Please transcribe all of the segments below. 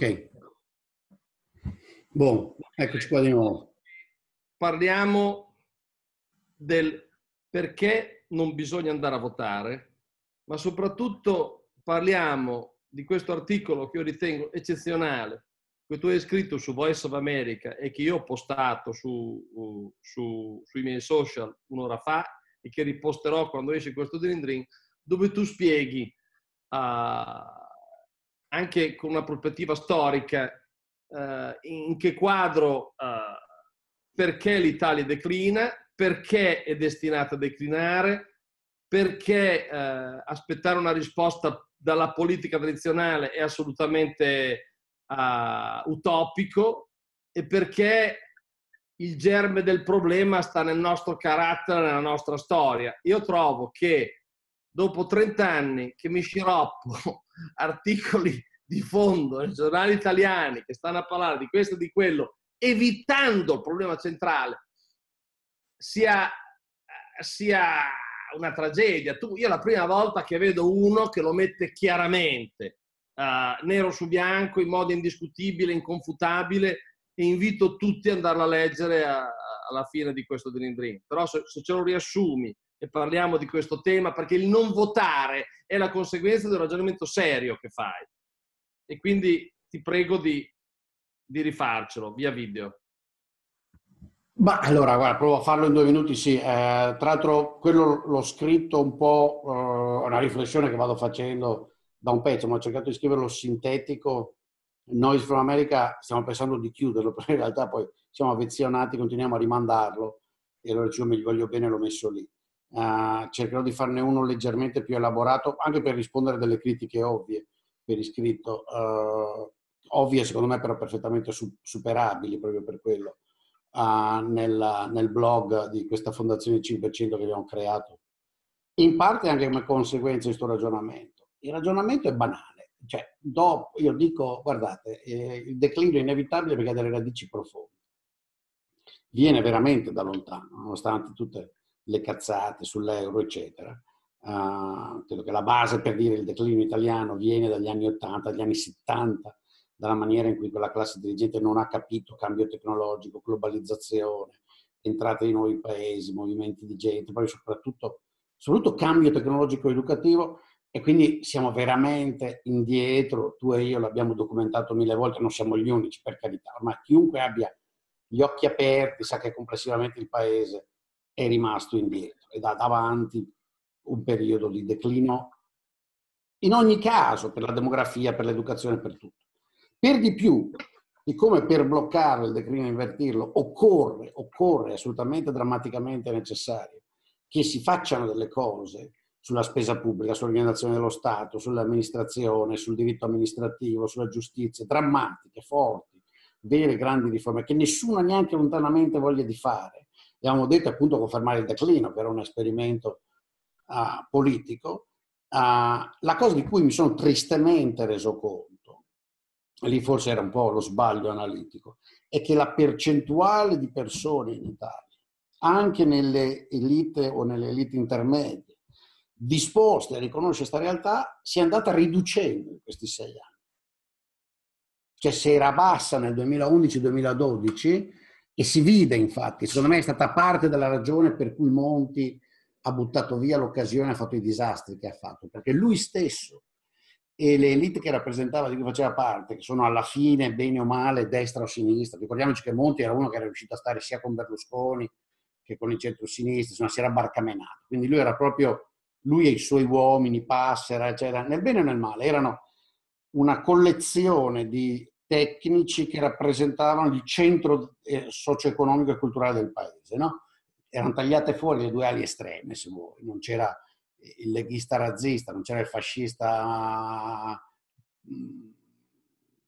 Ok. Buon, eccoci qua di nuovo. Parliamo del perché non bisogna andare a votare, ma soprattutto parliamo di questo articolo che io ritengo eccezionale, che tu hai scritto su Voice of America e che io ho postato su, su, sui miei social un'ora fa e che riposterò quando esce questo Dream Dream, dove tu spieghi uh, anche con una prospettiva storica uh, in che quadro uh, perché l'Italia declina, perché è destinata a declinare, perché aspettare una risposta dalla politica tradizionale è assolutamente utopico e perché il germe del problema sta nel nostro carattere, nella nostra storia. Io trovo che dopo 30 anni che mi sciroppo articoli di fondo nei giornali italiani che stanno a parlare di questo e di quello, evitando il problema centrale, sia, sia una tragedia. Tu, io la prima volta che vedo uno che lo mette chiaramente, uh, nero su bianco, in modo indiscutibile, inconfutabile, e invito tutti ad andarla a leggere a, a, alla fine di questo Dream Dream. Però se, se ce lo riassumi e parliamo di questo tema, perché il non votare è la conseguenza del ragionamento serio che fai. E quindi ti prego di, di rifarcelo via video. Ma allora, guarda, provo a farlo in due minuti, sì. Eh, tra l'altro, quello l'ho scritto un po', eh, una riflessione che vado facendo da un pezzo, ma ho cercato di scriverlo sintetico. Noi from America stiamo pensando di chiuderlo, però in realtà poi siamo affezionati, continuiamo a rimandarlo e allora io mi voglio bene, l'ho messo lì. Uh, cercherò di farne uno leggermente più elaborato, anche per rispondere delle critiche ovvie per iscritto, uh, ovvie secondo me però perfettamente su- superabili proprio per quello, uh, nella, nel blog di questa fondazione 5% che abbiamo creato. In parte anche come conseguenza di questo ragionamento. Il ragionamento è banale, cioè dopo, io dico, guardate, eh, il declino è inevitabile perché ha delle radici profonde. Viene veramente da lontano, nonostante tutte le cazzate sull'euro, eccetera. Uh, credo che la base per dire il declino italiano viene dagli anni 80, dagli anni 70, dalla maniera in cui quella classe dirigente non ha capito cambio tecnologico, globalizzazione, entrate di nuovi paesi, movimenti di gente, poi soprattutto, soprattutto cambio tecnologico educativo e quindi siamo veramente indietro, tu e io l'abbiamo documentato mille volte, non siamo gli unici per carità, ma chiunque abbia gli occhi aperti sa che complessivamente il paese è rimasto indietro ed ha davanti un periodo di declino in ogni caso per la demografia, per l'educazione, per tutto. Per di più, siccome per bloccare il declino e invertirlo occorre, occorre assolutamente drammaticamente necessario che si facciano delle cose sulla spesa pubblica, sull'organizzazione dello Stato, sull'amministrazione, sul diritto amministrativo, sulla giustizia, drammatiche, forti, vere grandi riforme che nessuno neanche lontanamente voglia di fare abbiamo detto appunto confermare il declino per un esperimento uh, politico, uh, la cosa di cui mi sono tristemente reso conto, lì forse era un po' lo sbaglio analitico, è che la percentuale di persone in Italia, anche nelle elite o nelle elite intermedie, disposte a riconoscere questa realtà, si è andata riducendo in questi sei anni. Cioè se era bassa nel 2011-2012, e si vide infatti, secondo me è stata parte della ragione per cui Monti ha buttato via l'occasione ha fatto i disastri che ha fatto, perché lui stesso e le elite che rappresentava, di cui faceva parte, che sono alla fine, bene o male, destra o sinistra, ricordiamoci che Monti era uno che era riuscito a stare sia con Berlusconi che con il centro-sinistra, insomma si era barcamenato, quindi lui era proprio, lui e i suoi uomini, Passera, eccetera, nel bene e nel male, erano una collezione di tecnici che rappresentavano il centro eh, socio-economico e culturale del paese. No? Erano tagliate fuori le due ali estreme, se vuoi. Non c'era il leghista razzista, non c'era il fascista mm,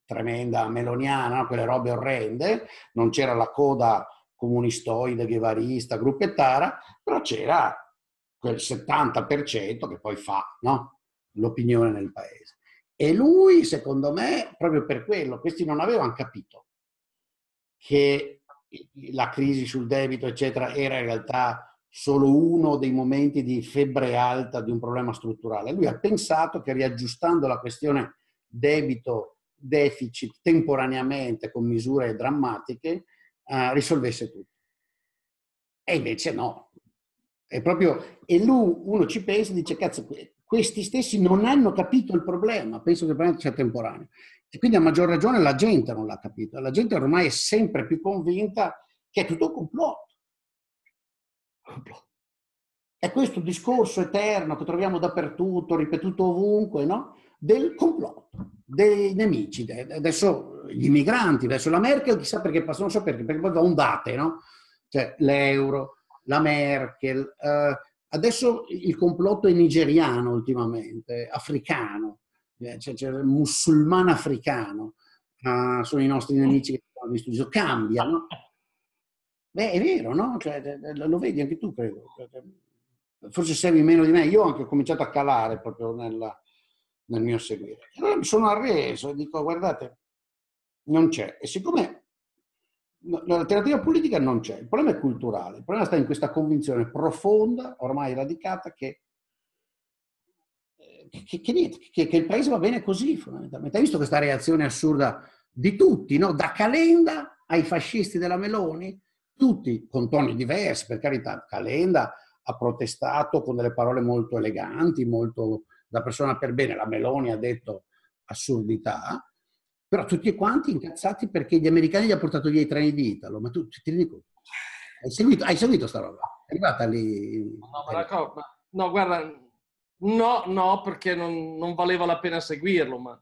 tremenda meloniana, quelle robe orrende, non c'era la coda comunistoide, ghevarista, gruppettara, però c'era quel 70% che poi fa no? l'opinione nel paese. E lui, secondo me, proprio per quello, questi non avevano capito che la crisi sul debito, eccetera, era in realtà solo uno dei momenti di febbre alta di un problema strutturale. Lui ha pensato che riaggiustando la questione debito deficit temporaneamente con misure drammatiche uh, risolvesse tutto. E invece no. È proprio, e lui, uno ci pensa e dice, cazzo, questi stessi non hanno capito il problema, penso che il problema sia temporaneo. E quindi a maggior ragione la gente non l'ha capito. La gente ormai è sempre più convinta che è tutto un complotto. È questo discorso eterno che troviamo dappertutto, ripetuto ovunque, no? del complotto, dei nemici. Adesso gli immigranti, adesso la Merkel, chissà perché passa, non so perché, perché poi va ondate, no? Cioè l'euro, la Merkel. Eh, adesso il complotto è nigeriano ultimamente, africano eh, c'è il musulmano africano, uh, sono i nostri nemici che abbiamo visto, cambia? Beh, è vero, no? Cioè, lo vedi anche tu, credo. Forse segui meno di me. Io ho anche cominciato a calare proprio nella, nel mio seguire. Allora mi sono arreso e dico, guardate, non c'è. E siccome l'alternativa politica non c'è, il problema è culturale, il problema sta in questa convinzione profonda, ormai radicata, che che, che, che, che, il paese va bene così fondamentalmente. Hai visto questa reazione assurda di tutti, no? da Calenda ai fascisti della Meloni, tutti con toni diversi, per carità. Calenda ha protestato con delle parole molto eleganti, molto da persona per bene, la Meloni ha detto assurdità, però tutti quanti incazzati perché gli americani gli hanno portato via i treni di Italo. Ma tu ti dico, hai seguito, hai seguito sta roba? È arrivata lì? No, no, guarda, No, no, perché non, non valeva la pena seguirlo. Ma...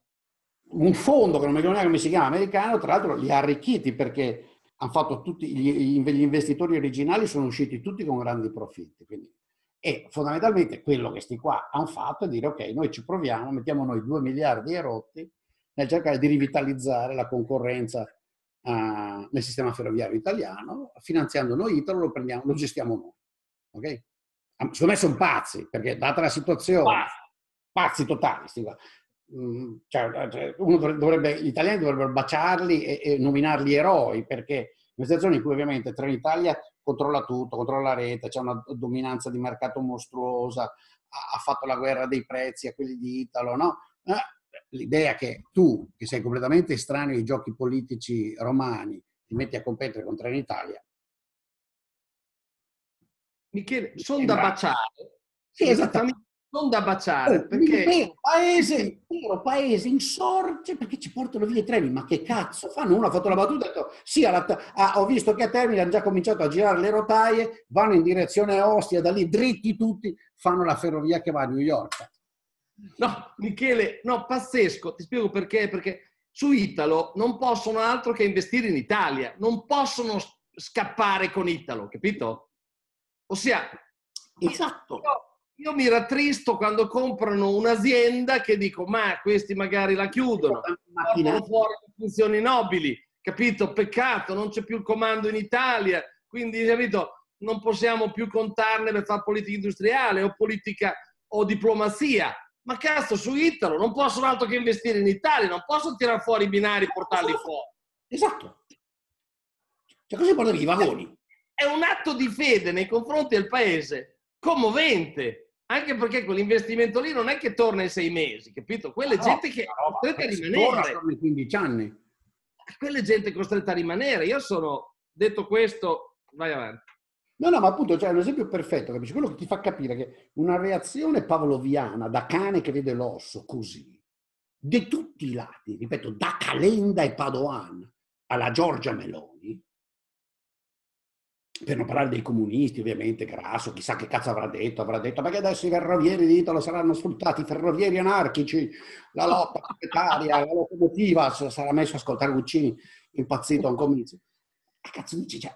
Un fondo, che non mi ricordo come si chiama, americano, tra l'altro li ha arricchiti perché hanno fatto tutti, gli, gli investitori originali sono usciti tutti con grandi profitti. Quindi. E fondamentalmente quello che sti qua hanno fatto è dire ok, noi ci proviamo, mettiamo noi 2 miliardi e rotti nel cercare di rivitalizzare la concorrenza uh, nel sistema ferroviario italiano, finanziando noi Italo, lo, prendiamo, lo gestiamo noi. Okay? secondo me sono pazzi, perché data la situazione, pazzi totali. Mm, cioè, cioè, dovrebbe, gli italiani dovrebbero baciarli e, e nominarli eroi, perché in una situazione in cui ovviamente Trenitalia controlla tutto, controlla la rete, c'è una dominanza di mercato mostruosa, ha, ha fatto la guerra dei prezzi a quelli di Italo, no? L'idea che tu, che sei completamente estraneo ai giochi politici romani, ti metti a competere con Trenitalia, Michele, sono da baciare. Sì, esattamente. Non da baciare, perché... Paese, vero, paese insorge perché ci portano via i treni, ma che cazzo fanno? Uno ha fatto la battuta e ha detto, sì, ah, ho visto che a Termini hanno già cominciato a girare le rotaie, vanno in direzione Ostia, da lì dritti tutti, fanno la ferrovia che va a New York. No, Michele, no, pazzesco, ti spiego perché, perché su Italo non possono altro che investire in Italia, non possono scappare con Italo, capito? Ossia, esatto. Io, io mi rattristo quando comprano un'azienda che dico, ma questi magari la chiudono, portano fuori funzioni nobili, capito? Peccato, non c'è più il comando in Italia, quindi, capito? Non possiamo più contarne per fare politica industriale o politica o diplomazia. Ma cazzo, su Italo non possono altro che investire in Italia, non possono tirare fuori i binari e portarli fuori. Esatto. Cioè, cosa portano i vagoni? è un atto di fede nei confronti del paese commovente, anche perché quell'investimento lì non è che torna in sei mesi, capito? Quella no, gente che è costretta a rimanere. Torna 15 anni. Quella gente costretta a rimanere. Io sono, detto questo, vai avanti. No, no, ma appunto cioè, un esempio perfetto, capisci? Quello che ti fa capire che una reazione pavloviana da cane che vede l'osso così, di tutti i lati, ripeto, da Calenda e Padoan alla Giorgia Meloni, per non parlare dei comunisti, ovviamente, Grasso, chissà che cazzo avrà detto, avrà detto perché adesso i ferrovieri di Italo saranno sfruttati, i ferrovieri anarchici, la lotta proprietaria, la locomotiva, sarà messo a ascoltare Guccini, impazzito a un comizio. Che cazzo dici? Cioè,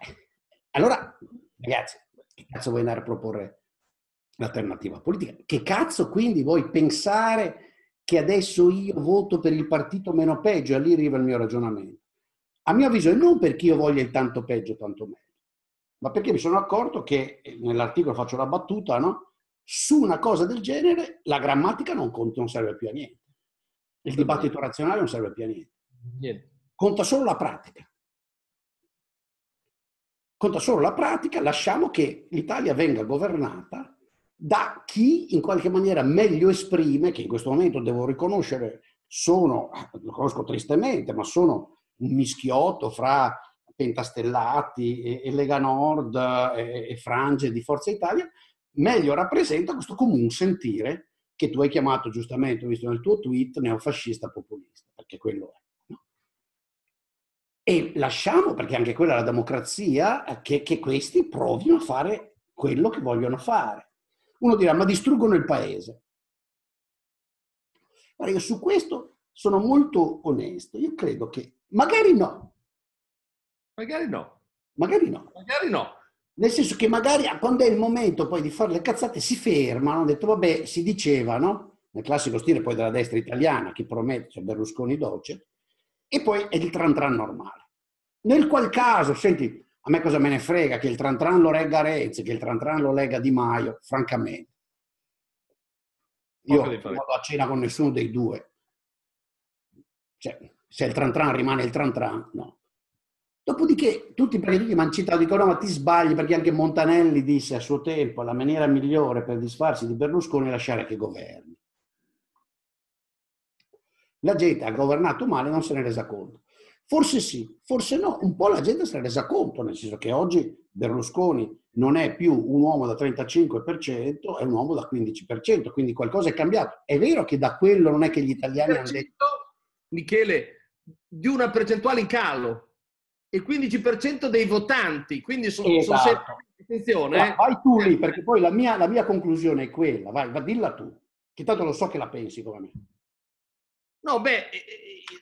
allora, ragazzi, che cazzo vuoi andare a proporre l'alternativa politica? Che cazzo quindi vuoi pensare che adesso io voto per il partito meno peggio? E lì arriva il mio ragionamento. A mio avviso, non perché io voglia il tanto peggio, tanto meglio ma perché mi sono accorto che, eh, nell'articolo faccio la battuta, no? su una cosa del genere la grammatica non, conta, non serve più a niente. Il dibattito razionale non serve più a niente. niente. Conta solo la pratica. Conta solo la pratica, lasciamo che l'Italia venga governata da chi in qualche maniera meglio esprime, che in questo momento devo riconoscere sono, lo conosco tristemente, ma sono un mischiotto fra pentastellati e, Lega Nord e, e frange di Forza Italia, meglio rappresenta questo comune sentire che tu hai chiamato giustamente, ho visto nel tuo tweet, neofascista populista, perché quello è. E lasciamo, perché anche quella è la democrazia, che, che questi provino a fare quello che vogliono fare. Uno dirà, ma distruggono il paese. Guarda, io su questo sono molto onesto. Io credo che magari no. Magari no. Magari no. Magari no. Nel senso che magari quando è il momento poi di fare le cazzate si fermano, hanno detto vabbè, si diceva, no? Nel classico stile poi della destra italiana, chi promette, cioè Berlusconi dolce, e poi è il tran tran normale. Nel qual caso, senti, a me cosa me ne frega che il tran tran lo regga Renzi, che il tran tran lo legga Di Maio, francamente. Io non vado a cena con nessuno dei due. Cioè, se il tran tran rimane il tran tran, no. Dopodiché tutti, perché tutti mi hanno citato, dicono ma ti sbagli perché anche Montanelli disse a suo tempo la maniera migliore per disfarsi di Berlusconi è lasciare che governi. La gente ha governato male e non se ne è resa conto. Forse sì, forse no, un po' la gente se ne è resa conto, nel senso che oggi Berlusconi non è più un uomo da 35%, è un uomo da 15%, quindi qualcosa è cambiato. È vero che da quello non è che gli italiani hanno detto... Michele, di una percentuale in calo il 15% dei votanti, quindi sono, esatto. sono sempre... Attenzione, eh. Vai tu lì, perché poi la mia, la mia conclusione è quella, vai, va, dilla tu, che tanto lo so che la pensi come me. No, beh,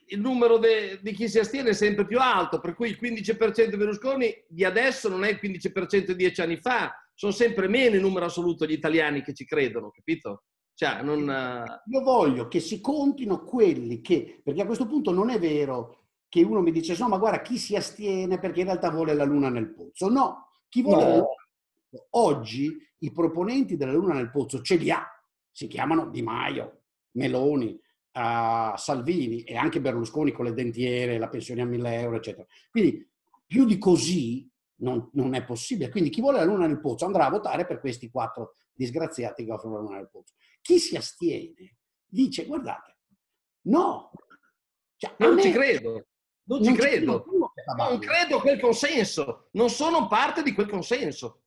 il numero de, di chi si astiene è sempre più alto, per cui il 15% di Berlusconi di adesso non è il 15% di dieci anni fa, sono sempre meno in numero assoluto gli italiani che ci credono, capito? Cioè, non... Io voglio che si contino quelli che, perché a questo punto non è vero che uno mi dice, no, ma guarda, chi si astiene perché in realtà vuole la luna nel pozzo. No, chi vuole no. la luna nel pozzo. Oggi i proponenti della luna nel pozzo ce li ha, si chiamano Di Maio, Meloni, uh, Salvini e anche Berlusconi con le dentiere, la pensione a 1000 euro, eccetera. Quindi più di così non, non, è possibile. Quindi chi vuole la luna nel pozzo andrà a votare per questi quattro disgraziati che offrono la luna nel pozzo. Chi si astiene dice, guardate, no. Cioè, non me, ci credo. Non ci credo. Non credo a quel consenso. Non sono parte di quel consenso.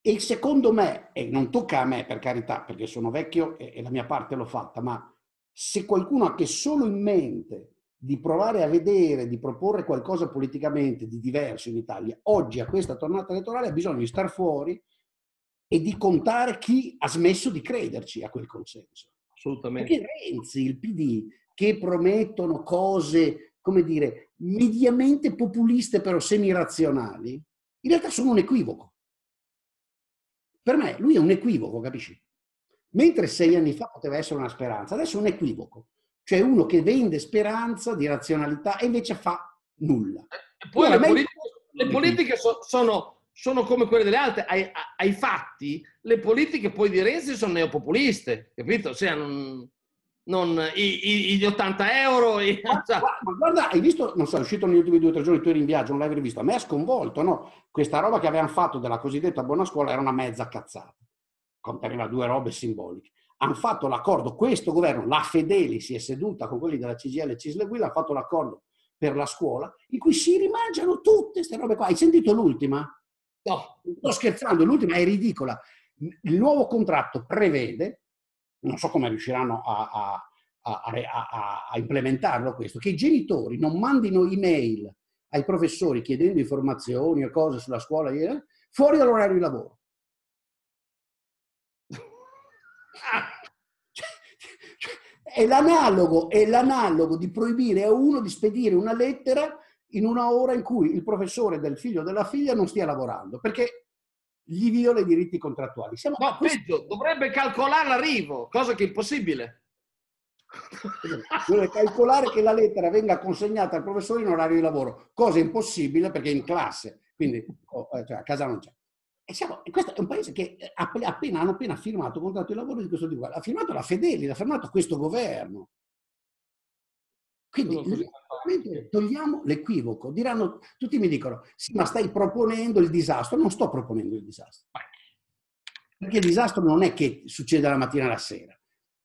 E secondo me, e non tocca a me per carità, perché sono vecchio e, e la mia parte l'ho fatta, ma se qualcuno ha che solo in mente di provare a vedere, di proporre qualcosa politicamente di diverso in Italia, oggi a questa tornata elettorale ha bisogno di star fuori e di contare chi ha smesso di crederci a quel consenso. Assolutamente. Perché Renzi, il PD, che promettono cose come dire, mediamente populiste però semi-razionali, in realtà sono un equivoco. Per me lui è un equivoco, capisci? Mentre sei anni fa poteva essere una speranza, adesso è un equivoco. Cioè uno che vende speranza di razionalità e invece fa nulla. E poi le, politiche, le politiche so, sono, sono, come quelle delle altre, ai, ai, fatti le politiche poi di Renzi sono neopopuliste, capito? Cioè, non, non i, i, gli 80 euro. I, ma, cioè. ma, guarda, hai visto, non so, è uscito negli ultimi due o tre giorni, tu eri in viaggio, non l'avevi visto, a me ha sconvolto, no? Questa roba che avevano fatto della cosiddetta buona scuola era una mezza cazzata, conteneva due robe simboliche. Hanno fatto l'accordo, questo governo, la Fedeli si è seduta con quelli della CGL e Cisleguil, ha fatto l'accordo per la scuola, in cui si rimangiano tutte queste robe qua. Hai sentito l'ultima? No. Sto scherzando, l'ultima è ridicola. Il nuovo contratto prevede non so come riusciranno a, a, a, a, implementarlo questo, che i genitori non mandino email ai professori chiedendo informazioni o cose sulla scuola fuori dall'orario di lavoro. È l'analogo, è l'analogo di proibire a uno di spedire una lettera in una ora in cui il professore del figlio o della figlia non stia lavorando, perché gli viola i diritti contrattuali. Siamo no, peggio, dovrebbe calcolare l'arrivo, cosa che è impossibile. Deve calcolare che la lettera venga consegnata al professore in orario di lavoro, cosa impossibile perché è in classe, quindi oh, eh, cioè, a casa non c'è. E siamo, questo è un paese che eh, appena, hanno appena firmato un contratto di lavoro di questo tipo. Ha firmato la Fedeli, l'ha firmato questo governo. Quindi togliamo l'equivoco. Diranno, tutti mi dicono, sì, ma stai proponendo il disastro. Non sto proponendo il disastro. Perché il disastro non è che succede la mattina alla sera.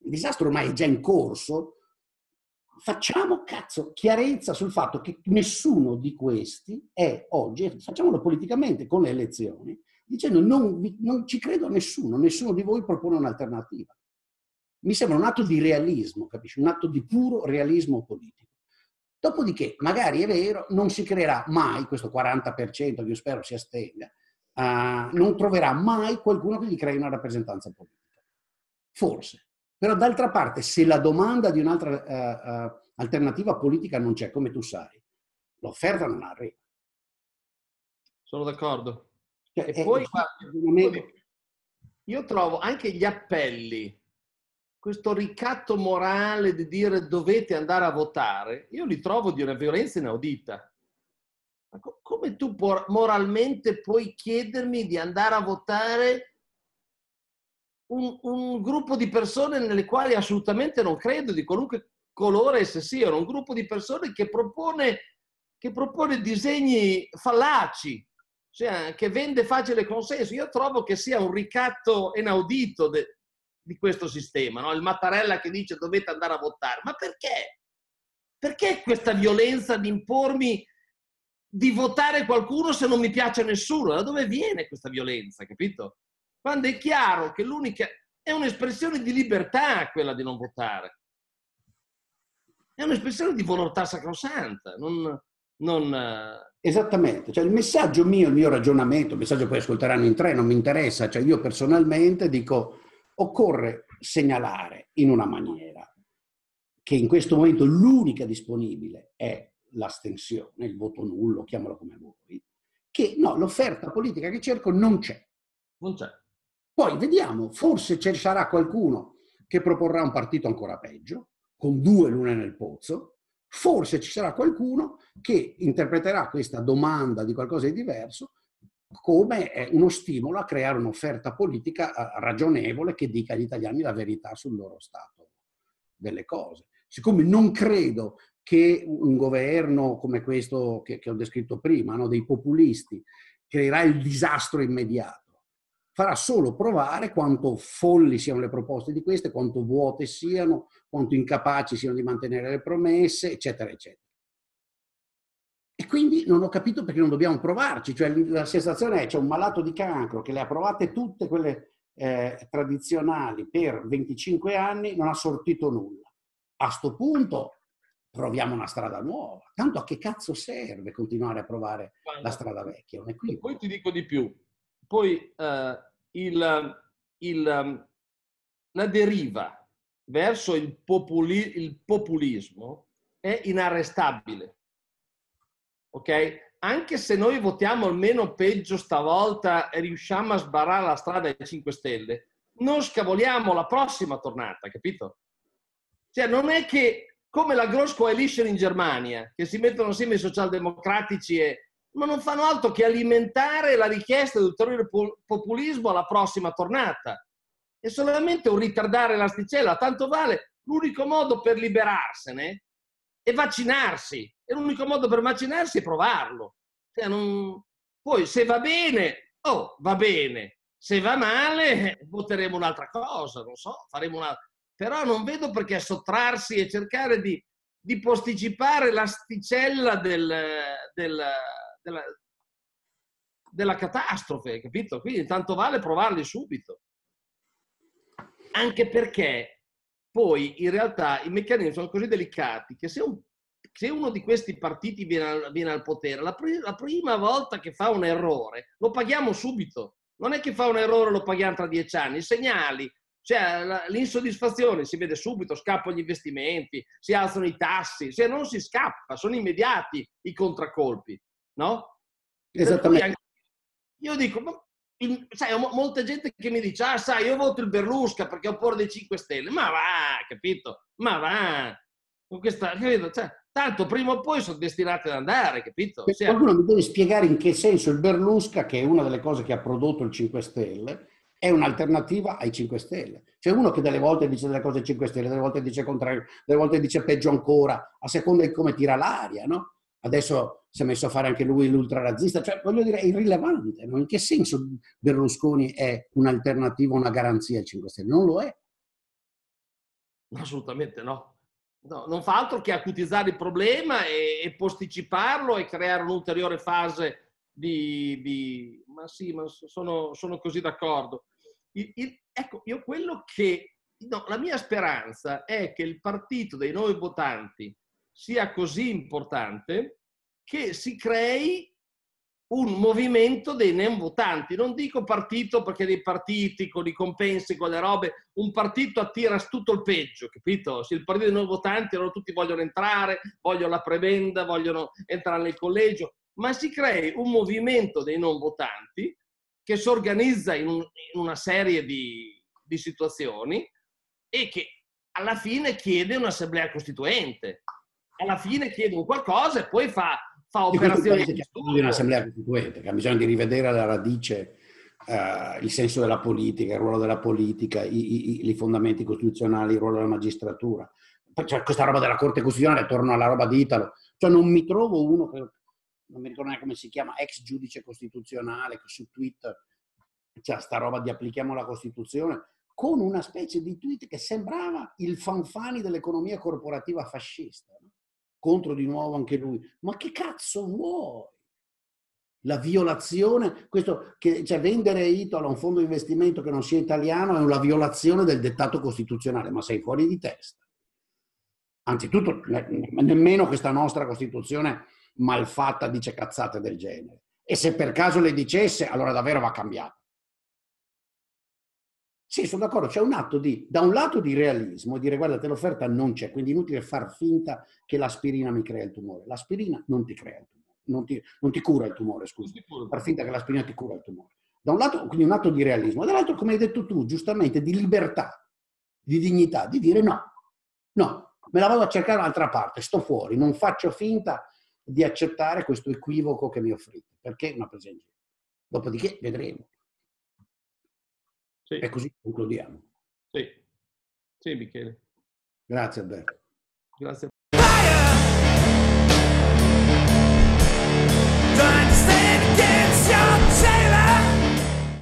Il disastro ormai è già in corso facciamo cazzo chiarezza sul fatto che nessuno di questi è oggi, facciamolo politicamente con le elezioni, dicendo non, non ci credo a nessuno, nessuno di voi propone un'alternativa. Mi sembra un atto di realismo, capisci? Un atto di puro realismo politico. Dopodiché, magari è vero, non si creerà mai, questo 40% che io spero si astenga, uh, non troverà mai qualcuno che gli crei una rappresentanza politica. Forse. Però d'altra parte, se la domanda di un'altra uh, uh, alternativa politica non c'è, come tu sai, l'offerta non arriva. Sono d'accordo. Cioè, e poi, guarda, io trovo anche gli appelli questo ricatto morale di dire dovete andare a votare, io li trovo di una violenza inaudita. Ma come tu moralmente puoi chiedermi di andare a votare un, un, gruppo di persone nelle quali assolutamente non credo, di qualunque colore esse siano, un gruppo di persone che propone, che propone disegni fallaci, cioè che vende facile consenso. Io trovo che sia un ricatto inaudito de, di questo sistema, no? il Mattarella che dice dovete andare a votare, ma perché? Perché questa violenza di impormi di votare qualcuno se non mi piace nessuno? Da dove viene questa violenza, capito? Quando è chiaro che l'unica è un'espressione di libertà quella di non votare. È un'espressione di volontà sacrosanta, non, non... Esattamente, cioè il messaggio mio, il mio ragionamento, il messaggio poi ascolteranno in tre, non mi interessa, cioè io personalmente dico occorre segnalare in una maniera che in questo momento l'unica disponibile è l'astensione, il voto nullo, chiamalo come vuoi, che no, l'offerta politica che cerco non c'è. Non c'è. Poi vediamo, forse ci sarà qualcuno che proporrà un partito ancora peggio, con due lune nel pozzo, forse ci sarà qualcuno che interpreterà questa domanda di qualcosa di diverso come uno stimolo a creare un'offerta politica eh, ragionevole che dica agli italiani la verità sul loro stato delle cose. Siccome non credo che un governo come questo che, che ho descritto prima, no, dei populisti, creerà il disastro immediato, farà solo provare quanto folli siano le proposte di queste, quanto vuote siano, quanto incapaci siano di mantenere le promesse, eccetera, eccetera. E quindi non ho capito perché non dobbiamo provarci, cioè la sensazione è c'è un malato di cancro che le ha provate tutte quelle eh, tradizionali per 25 anni, non ha sortito nulla. A sto punto proviamo una strada nuova. Tanto a che cazzo serve continuare a provare la strada vecchia? Poi ti dico di più. Poi eh, il, il, la deriva verso il, populi, il populismo è inarrestabile ok? Anche se noi votiamo almeno peggio stavolta e riusciamo a sbarrare la strada ai 5 Stelle, non scavoliamo la prossima tornata, capito? Cioè, non è che come la Gross Coalition in Germania, che si mettono assieme i socialdemocratici e ma non fanno altro che alimentare la richiesta di ulteriore populismo alla prossima tornata. È solamente un ritardare l'asticella, tanto vale l'unico modo per liberarsene è vaccinarsi. E l'unico modo per vaccinarsi è provarlo. Cioè non... Poi se va bene, oh, va bene. Se va male, voteremo un'altra cosa, non so, faremo una... Però non vedo perché sottrarsi e cercare di, di posticipare l'asticella del, del, della, della catastrofe, capito? Quindi tanto vale provarli subito. Anche perché poi in realtà i meccanismi sono così delicati che se, un, se uno di questi partiti viene al, viene al potere, la, pr- la, prima volta che fa un errore lo paghiamo subito. Non è che fa un errore e lo paghiamo tra dieci anni, i segnali, cioè la, l'insoddisfazione si vede subito, scappano gli investimenti, si alzano i tassi, cioè non si scappa, sono immediati i contraccolpi, no? Esattamente. Io dico, in, sai, ho molta gente che mi dice, ah sai, io voto il Berlusca perché ho paura dei 5 Stelle. Ma va, capito? Ma va. Con questa, capito? Cioè, tanto prima o poi sono destinati ad andare, capito? Sì. Qualcuno mi deve spiegare in che senso il Berlusca, che è una delle cose che ha prodotto il 5 Stelle, è un'alternativa ai 5 Stelle. C'è uno che delle volte dice delle cose 5 Stelle, delle volte dice contrario, delle volte dice peggio ancora, a seconda di come tira l'aria, no? Adesso si è messo a fare anche lui l'ultrarazzista, cioè voglio dire è irrilevante, no? in che senso Berlusconi è un'alternativa, una garanzia ai 5 Stelle? Non lo è. Assolutamente no. no, non fa altro che acutizzare il problema e, e posticiparlo e creare un'ulteriore fase di, di... Ma sì, ma sono, sono così d'accordo. Il, il, ecco, io quello che... No, la mia speranza è che il partito dei nuovi votanti sia così importante che si crei un movimento dei non votanti. Non dico partito perché dei partiti con i compensi, con le robe, un partito attira tutto il peggio, capito? Se il partito dei non votanti, allora tutti vogliono entrare, vogliono la prebenda, vogliono entrare nel collegio, ma si crei un movimento dei non votanti che si organizza in, un, in una serie di, di situazioni e che alla fine chiede un'assemblea costituente. Alla fine chiede un qualcosa e poi fa fa operazioni di, di un'assemblea costituente che ha bisogno di rivedere alla radice uh, il senso della politica, il ruolo della politica, i, i, i fondamenti costituzionali, il ruolo della magistratura. Cioè, questa roba della Corte Costituzionale, torno alla roba di Italo, cioè non mi trovo uno, che, non mi ricordo neanche come si chiama, ex giudice costituzionale, che su Twitter c'è sta roba di applichiamo la Costituzione, con una specie di tweet che sembrava il fanfani dell'economia corporativa fascista. No? Contro di nuovo anche lui. Ma che cazzo vuoi? La violazione, questo, che, cioè vendere Italo a un fondo di investimento che non sia italiano è una violazione del dettato costituzionale, ma sei fuori di testa. Anzitutto, nemmeno questa nostra Costituzione malfatta dice cazzate del genere. E se per caso le dicesse, allora davvero va cambiata. Sì, sono d'accordo, c'è un atto di, da un lato di realismo, dire guardate l'offerta non c'è, quindi inutile far finta che l'aspirina mi crea il tumore. L'aspirina non ti crea il tumore, non ti, non ti cura il tumore, scusa, far finta che l'aspirina ti cura il tumore. Da un lato, quindi un atto di realismo, dall'altro, come hai detto tu, giustamente, di libertà, di dignità, di dire no, no, me la vado a cercare un'altra parte, sto fuori, non faccio finta di accettare questo equivoco che mi offrite, perché una presa in giro. Dopodiché vedremo. Sì. E così concludiamo. Sì. Sì, Michele. Grazie Alberto. Grazie